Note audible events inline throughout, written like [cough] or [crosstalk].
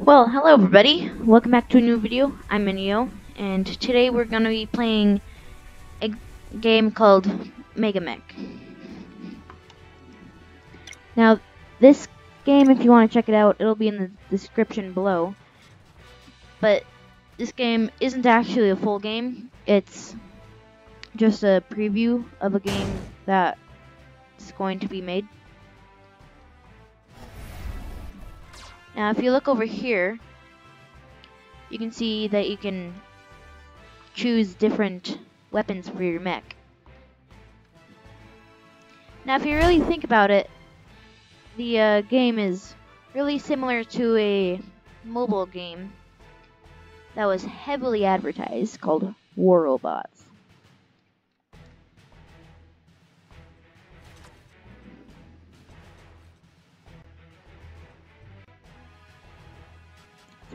Well, hello everybody. Welcome back to a new video. I'm Miniyo, and today we're going to be playing a game called Megamech. Now, this game, if you want to check it out, it'll be in the description below. But this game isn't actually a full game. It's just a preview of a game that's going to be made. Now if you look over here, you can see that you can choose different weapons for your mech. Now if you really think about it, the uh, game is really similar to a mobile game that was heavily advertised called War Robots.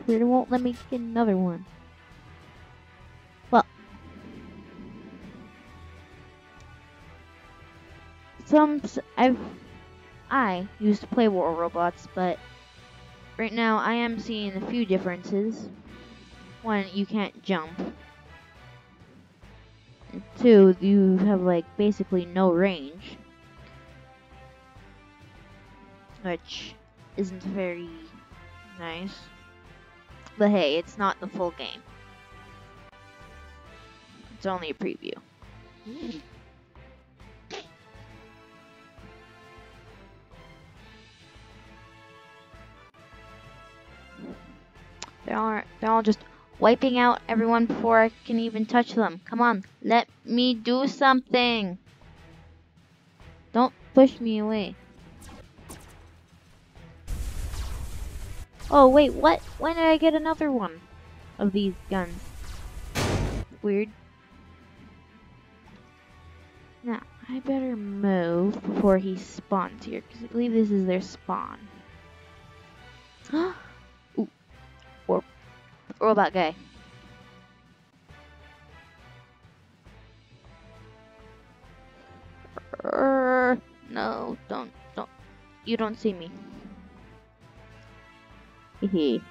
It won't let me get another one. Well. Some, I've, I used to play War Robots, but right now I am seeing a few differences. One, you can't jump. Two, you have like basically no range. Which isn't very nice. But hey, it's not the full game. It's only a preview. They're all, they're all just wiping out everyone before I can even touch them. Come on, let me do something. Don't push me away. Oh, wait, what? When did I get another one of these guns? Weird. Now, I better move before he spawns here, because I believe this is their spawn. [gasps] Ooh. Or robot guy. No, don't, don't. You don't see me. Hehe.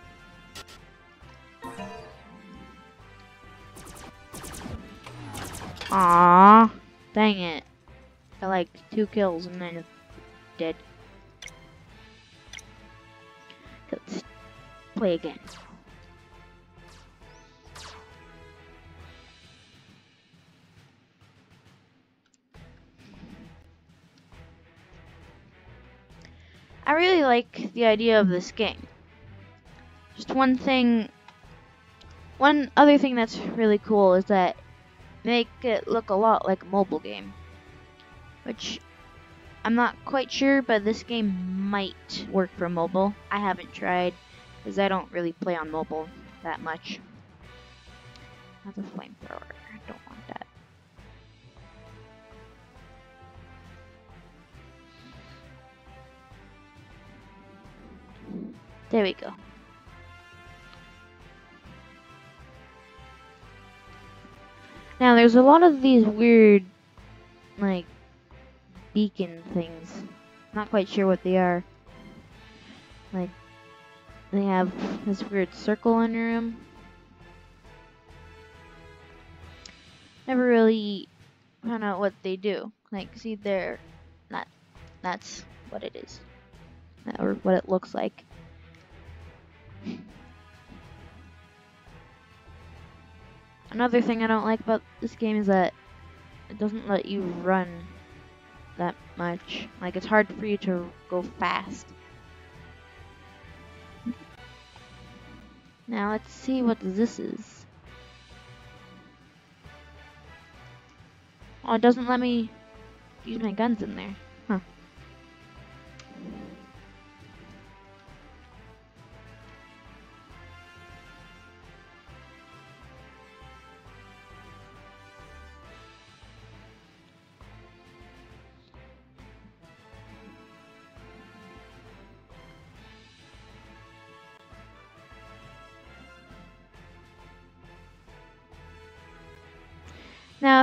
Aww. Dang it. Got like two kills and then dead. Let's play again. I really like the idea of this game. One thing, one other thing that's really cool is that make it look a lot like a mobile game. Which I'm not quite sure, but this game might work for mobile. I haven't tried because I don't really play on mobile that much. That's a flamethrower. I don't want that. There we go. Now, there's a lot of these weird, like, beacon things. Not quite sure what they are. Like, they have this weird circle under them. Never really found out what they do. Like, see there, that, that's what it is. Or what it looks like. Another thing I don't like about this game is that it doesn't let you run that much. Like, it's hard for you to go fast. Now, let's see what this is. Oh, it doesn't let me use my guns in there.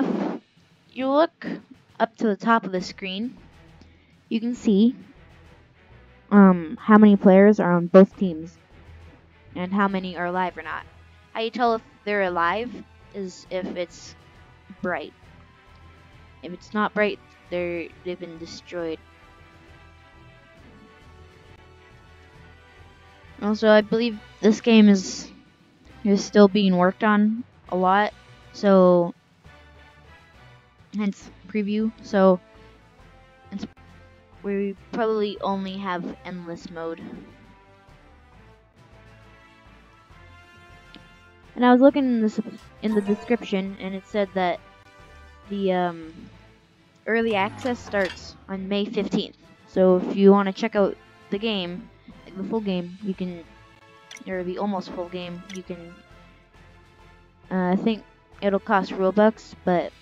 If you look up to the top of the screen, you can see um, how many players are on both teams. and how many are alive or not. How you tell if they're alive is if it's bright. If it's not bright, they're they've been destroyed. Also, I believe this game is is still being worked on a lot, so hence preview. So we probably only have endless mode. And I was looking in the in the description, and it said that the um, early access starts on May 15th. So if you want to check out the game, the full game, you can, or the almost full game, you can. Uh, I think it'll cost Robux, but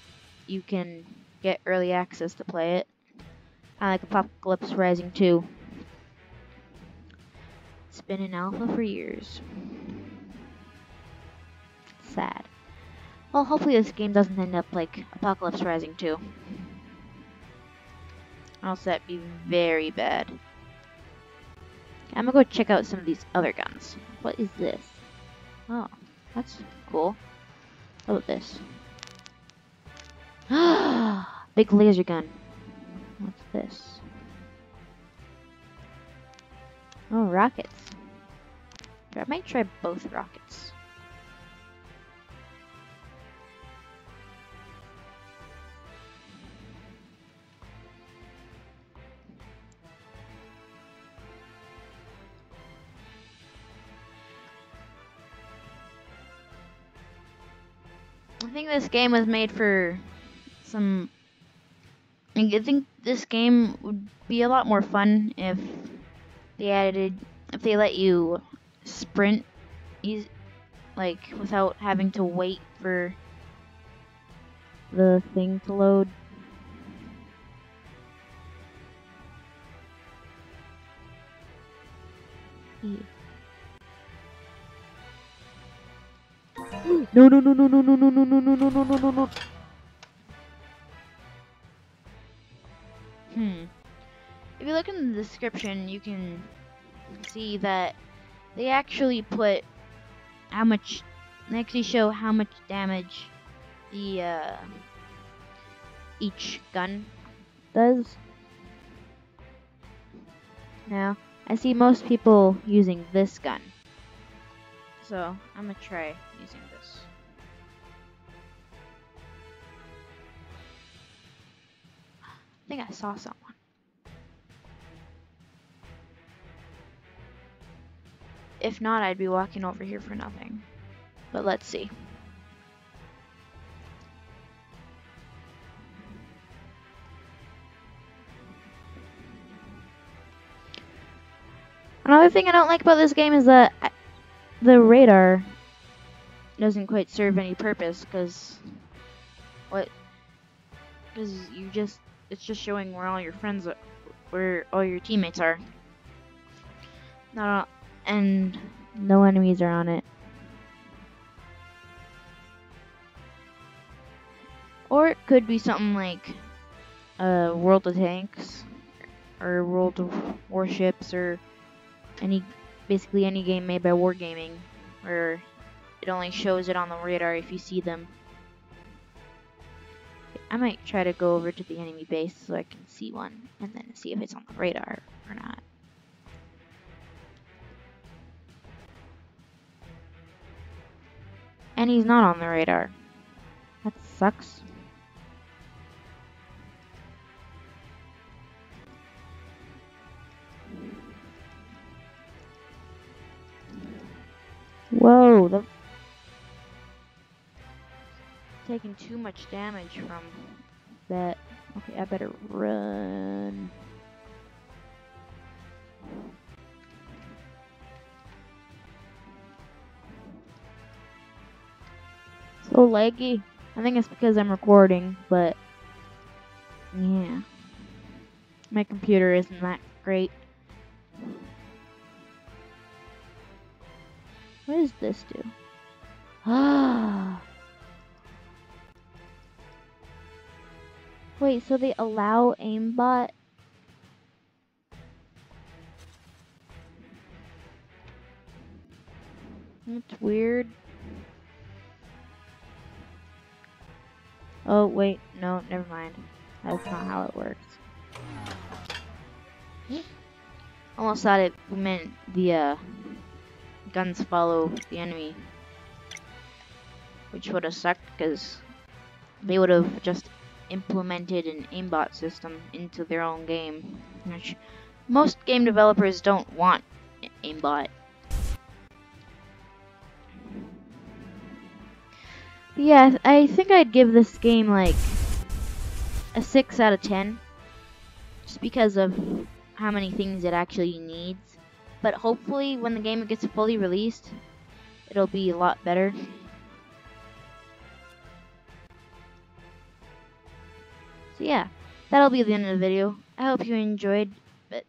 you can get early access to play it. Of like Apocalypse Rising 2. It's been in alpha for years. Sad. Well, hopefully this game doesn't end up like Apocalypse Rising 2. Else that'd be very bad. I'm gonna go check out some of these other guns. What is this? Oh, that's cool. How about this? [gasps] Big laser gun. What's this? Oh, rockets. I might try both rockets. I think this game was made for some. I think this game would be a lot more fun if they added, if they let you sprint, like without having to wait for the thing to load. No, no, no, no, no, no, no, no, no, no, no, no, no, no, you look in the description, you can see that they actually put how much, they actually show how much damage the, uh, each gun does. Now, I see most people using this gun. So, I'm gonna try using this. I think I saw someone. If not, I'd be walking over here for nothing. But let's see. Another thing I don't like about this game is that the radar doesn't quite serve any purpose because what because you just it's just showing where all your friends are, where all your teammates are not and no enemies are on it or it could be something like uh, World of Tanks or World of Warships or any basically any game made by Wargaming, where it only shows it on the radar if you see them. I might try to go over to the enemy base so I can see one, and then see if it's on the radar or not. And he's not on the radar. That sucks. Whoa, the taking too much damage from that. Okay, I better run. So laggy. I think it's because I'm recording, but yeah. My computer isn't that great. What does this do? Ah. [sighs] Wait, so they allow aimbot? That's weird. Oh, wait. No, never mind. That's not how it works. Almost thought it meant the uh, guns follow the enemy. Which would have sucked because they would have just implemented an aimbot system into their own game. Which most game developers don't want aimbot. Yeah, I think I'd give this game like a 6 out of 10. Just because of how many things it actually needs. But hopefully when the game gets fully released, it'll be a lot better. So yeah, that'll be the end of the video. I hope you enjoyed, but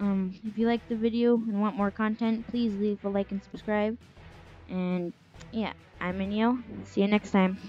um, if you like the video and want more content, please leave a like and subscribe. And yeah, I'm Inyo. See you next time.